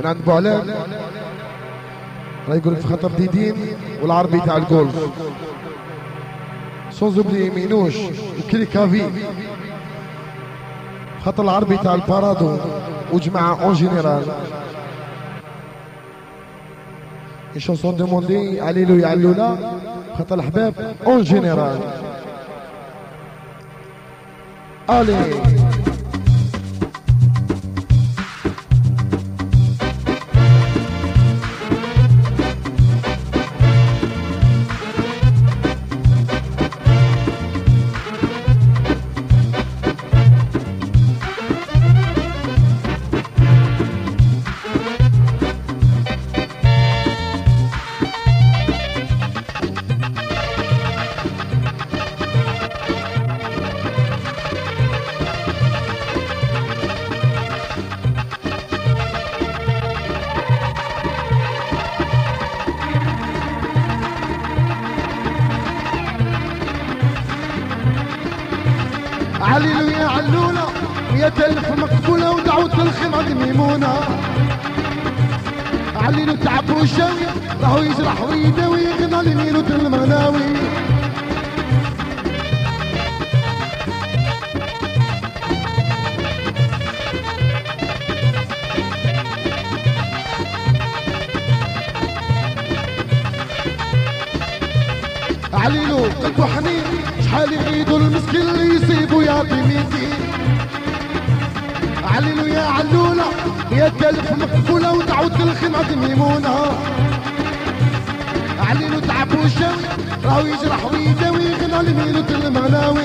من عند بوعلان راه يقول في خطر ديدين والعربي تاع الجولف سون زوبلي مينوش وكريكافي خطر العربي تاع البارادو وجماعة اون جينيرال اي شونسون دوموندي عليلو يعلولا خطر الحباب اون جينيرال الي علولة مية ألف مقبولة ودعوة الخمر ميمونة. عليلو تعب وشاوي راهو يجرح ويداوي يغنى لميلو المغناوي عليلو قلبو حنين شحال يعيدو المسكين اللي يصيبو يعطي ميتين عليلو يا علولة يا ألف مقبولة ودعوة الخمعة ميمونة عليلو تعب وشاوي راهو يجرح ويداوي غنى لميلو المغناوي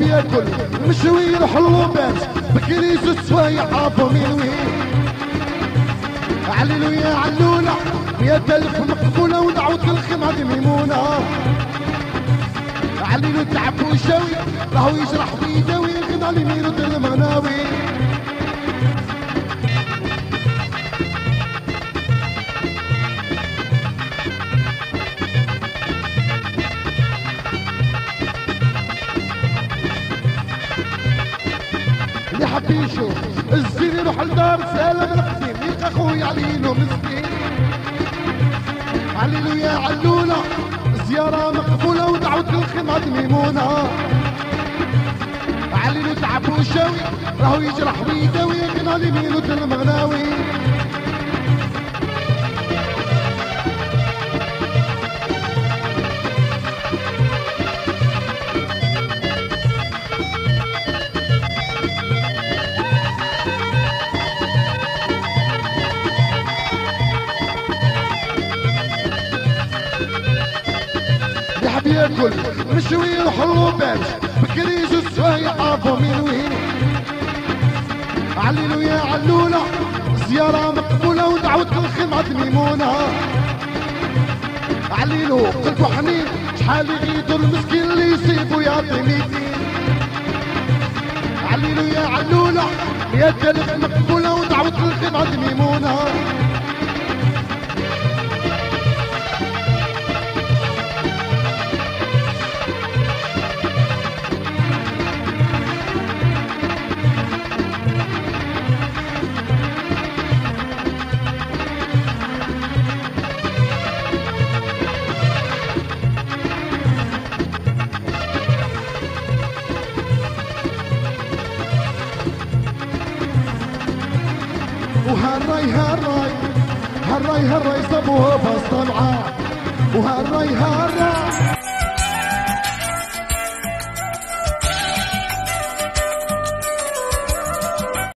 يحب ياكل مشوي حلو باش بكريس السوايع عافو من وين. عللو يا علولة مية ألف مقبولة ودعوة الخمعة ميمونة. عللو تعب وشاوي راهو يجرح ويداوي غنى لميلو المغناوي اللي حب يشوف الزين يروح لدار سالم القديم. يلقى خويا عليلو مسكين. عليلو يا علولة زيارة مقبولة ودعوة الخماد ميمونة. عليلو تعب وشاوي راهو يجرح ويداوي. غنى لميلو المغناوي يحب ياكل مشوي وحلو باش بكريز السوايع عافو من وين؟ عليلو يا علولة زيارة مقبولة ودعوة الخمعة ميمونة. عليلو قلبو حنين شحال يغيدو المسكين اللي يصيبو يعطي ميتين عليلو يا علولة يا ألف مقبولة ودعوة الخمعة ميمونة. وهالراي هالراي هالراي هالراي صبوها بس طلعة. وهالراي هالراي.